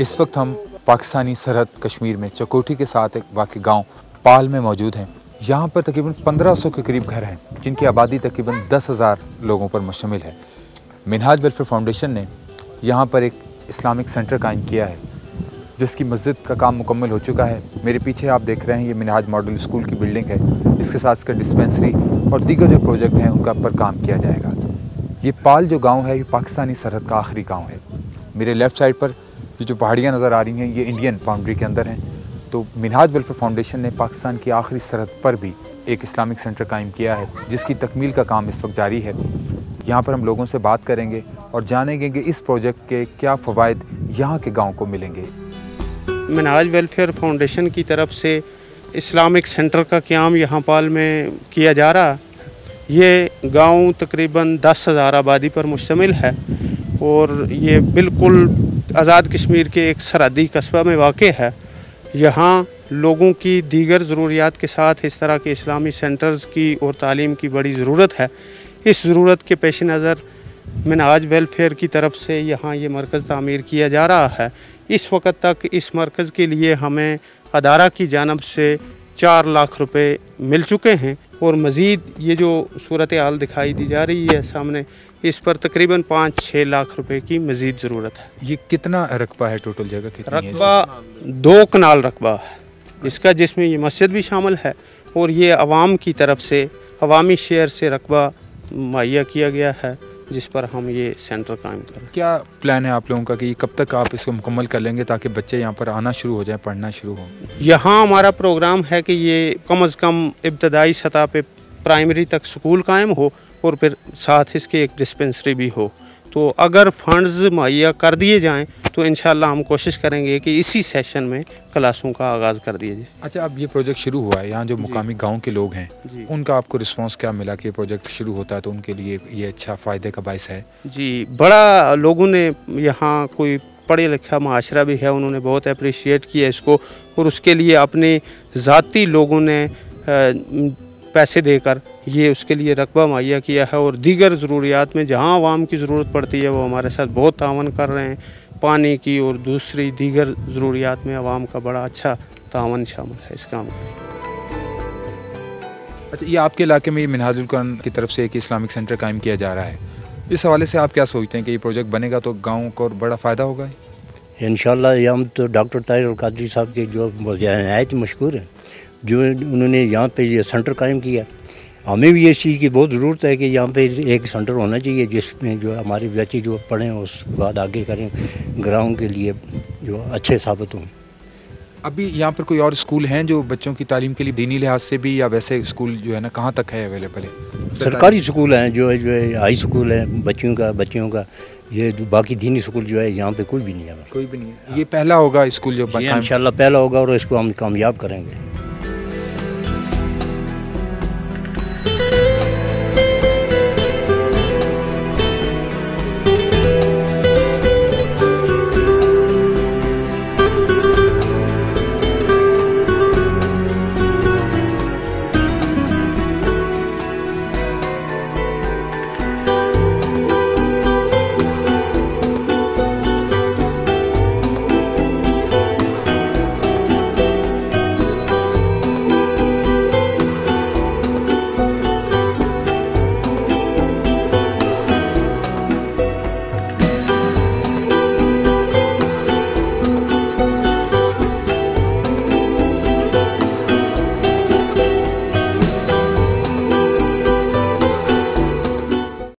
इस वक्त हम पाकिस्तानी सरहद कश्मीर में चकोटी के साथ एक वाकई गाँव पाल में मौजूद हैं। यहाँ पर तकरीबन 1500 के करीब घर हैं जिनकी आबादी तकरीबन 10,000 लोगों पर मुश्तमिल है। मिनहाज वेलफेयर फाउंडेशन ने यहाँ पर एक इस्लामिक सेंटर कायम किया है जिसकी मस्जिद का काम मुकम्मल हो चुका है। मेरे पीछे आप देख रहे हैं ये मिनहाज मॉडल स्कूल की बिल्डिंग है। इसके साथ इसका डिस्पेंसरी और दीगर जो प्रोजेक्ट हैं उनका पर काम किया जाएगा। ये पाल जो गाँव है ये पाकिस्तानी सरहद का आखिरी गाँव है। मेरे लेफ़्ट साइड पर ये जो पहाड़ियाँ नज़र आ रही हैं, ये इंडियन बाउंड्री के अंदर हैं। तो मिनहाज वेलफेयर फाउंडेशन ने पाकिस्तान की आखिरी सरहद पर भी एक इस्लामिक सेंटर कायम किया है, जिसकी तकमील का काम इस वक्त जारी है। यहाँ पर हम लोगों से बात करेंगे और जानेंगे कि इस प्रोजेक्ट के क्या फ़वाद यहाँ के गाँव को मिलेंगे। मिनाज वेलफेयर फाउंडेशन की तरफ़ से इस्लामिक सेंटर का क्याम यहाँ पाल में किया जा रहा ये गाँव तकरीबन दस हज़ार आबादी पर मुश्तमिल है और ये बिल्कुल आज़ाद कश्मीर के एक सरहदी कस्बा में वाक़ है। यहाँ लोगों की दीगर ज़रूरियात के साथ इस तरह के इस्लामी सेंटर्स की और तालीम की बड़ी ज़रूरत है। इस ज़रूरत के पेश नज़र मिनाज वेलफेयर की तरफ़ से यहाँ ये मरकज़ तमीर किया जा रहा है। इस वक्त तक इस मरकज़ के लिए हमें अदारा की जानब से चार लाख रुपये मिल चुके हैं और मज़ीद ये जो सूरत हाल दिखाई दी जा रही है सामने इस पर तकरीबन पाँच छः लाख रुपए की मज़ीद ज़रूरत है। ये कितना रकबा है टोटल जगह कितनी रकबा दो कनाल रकबा है। इसका जिसमें ये मस्जिद भी शामिल है और ये आवाम की तरफ़ से अवामी शेयर से रकबा मुहैया किया गया है जिस पर हम ये सेंटर कायम करें क्या प्लान है आप लोगों का कि कब तक आप इसको मुकम्मल कर लेंगे ताकि बच्चे यहाँ पर आना शुरू हो जाए पढ़ना शुरू हो? यहाँ हमारा प्रोग्राम है कि ये कम अज़ कम इब्तदाई सतह पे प्राइमरी तक स्कूल कायम हो और फिर साथ इसके एक डिस्पेंसरी भी हो। तो अगर फंड्स मुहैया कर दिए जाएँ तो इन हम कोशिश करेंगे कि इसी सेशन में क्लासों का आगाज़ कर दिया जाए। अच्छा अब ये प्रोजेक्ट शुरू हुआ है यहाँ जो मुकामी गाँव के लोग हैं उनका आपको रिस्पांस क्या मिला कि ये प्रोजेक्ट शुरू होता है तो उनके लिए ये अच्छा फ़ायदे का बायस है? जी बड़ा लोगों ने यहाँ कोई पढ़े लिखा माशरा भी है उन्होंने बहुत अप्रिशिएट किया इसको और उसके लिए अपने ज़ाती लोगों ने पैसे देकर ये उसके लिए रकबा मुहैया किया है और दीगर ज़रूरियात में जहाँ आवाम की ज़रूरत पड़ती है वो हमारे साथ बहुत तावन कर रहे हैं। पानी की और दूसरी दीगर ज़रूरियात में आवाम का बड़ा अच्छा तावन शामिल है इस काम में। अच्छा ये आपके इलाके में ये मिनहाजुल की तरफ़ से एक इस्लामिक सेंटर कायम किया जा रहा है। इस हवाले से आप क्या सोचते हैं कि ये प्रोजेक्ट बनेगा तो गाँव को और बड़ा फ़ायदा होगा? इन हम तो डॉक्टर ताहिर कादरी साहब के जो नहायत मशहूर हैं जो उन्होंने यहाँ पे ये सेंटर कायम किया। हमें भी इस चीज़ की बहुत ज़रूरत है कि यहाँ पे एक सेंटर होना चाहिए जिसमें जो हमारे बच्चे जो पढ़ें उसके बाद आगे करें ग्राउंड के लिए जो अच्छे साबित हों। अभी यहाँ पर कोई और स्कूल हैं जो बच्चों की तालीम के लिए दीनी लिहाज से भी या वैसे स्कूल जो है ना कहाँ तक है अवेलेबल? है सरकारी स्कूल हैं जो है जो है हाई स्कूल है बच्चियों का बच्चियों का। ये बाकी दीनी स्कूल जो है यहाँ पे कोई भी नहीं है। कोई भी नहीं है। ये पहला होगा स्कूल जो इन पहला होगा और इसको हम कामयाब करेंगे।